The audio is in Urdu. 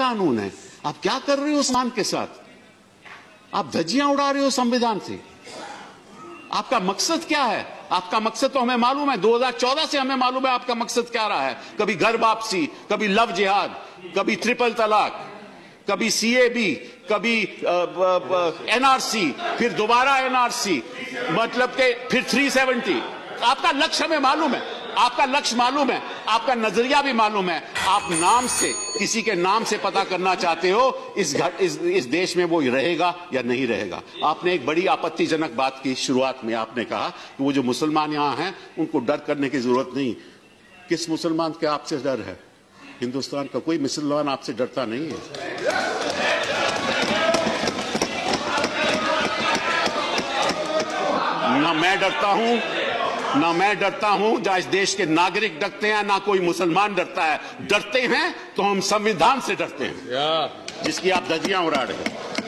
قانون ہے۔ آپ کیا کر رہے ہو سمان کے ساتھ؟ آپ دھجیاں اڑا رہے ہو سنویدھان سے۔ آپ کا مقصد کیا ہے؟ آپ کا مقصد تو ہمیں معلوم ہے۔ دو ہزار چودہ سے ہمیں معلوم ہے آپ کا مقصد کیا رہا ہے۔ کبھی گھر واپسی، کبھی لو جہاد، کبھی ٹریپل طلاق، کبھی سی اے بی کبھی این آر سی پھر دوبارہ این آر سی مطلب کہ پھر تھری سیونٹی آپ کا لکش ہمیں معلوم ہے۔ آپ کا لکش معلوم ہے آپ کا نظریہ بھی معلوم ہے۔ آپ نام سے کسی کے نام سے پتا کرنا چاہتے ہو اس گھر, اس, اس دیش میں وہ رہے گا یا نہیں رہے گا۔ آپ نے ایک بڑی آپتی جنک بات کی شروعات میں آپ نے کہا کہ وہ جو مسلمان یہاں ہیں ان کو ڈر کرنے کی ضرورت نہیں۔ کس مسلمان کے آپ سے ڈر ہے؟ ہندوستان کا کوئی مسلمان آپ سے ڈرتا نہیں ہے۔ نہ میں ڈرتا ہوں نہ میں ڈرتا ہوں جا اس دیش کے ناگرک ڈرتے ہیں نہ کوئی مسلمان ڈرتا ہے۔ ڈرتے ہیں تو ہم سنویدھان سے ڈرتے ہیں۔ جس کی آپ دھجیاں اڑا رہے ہیں۔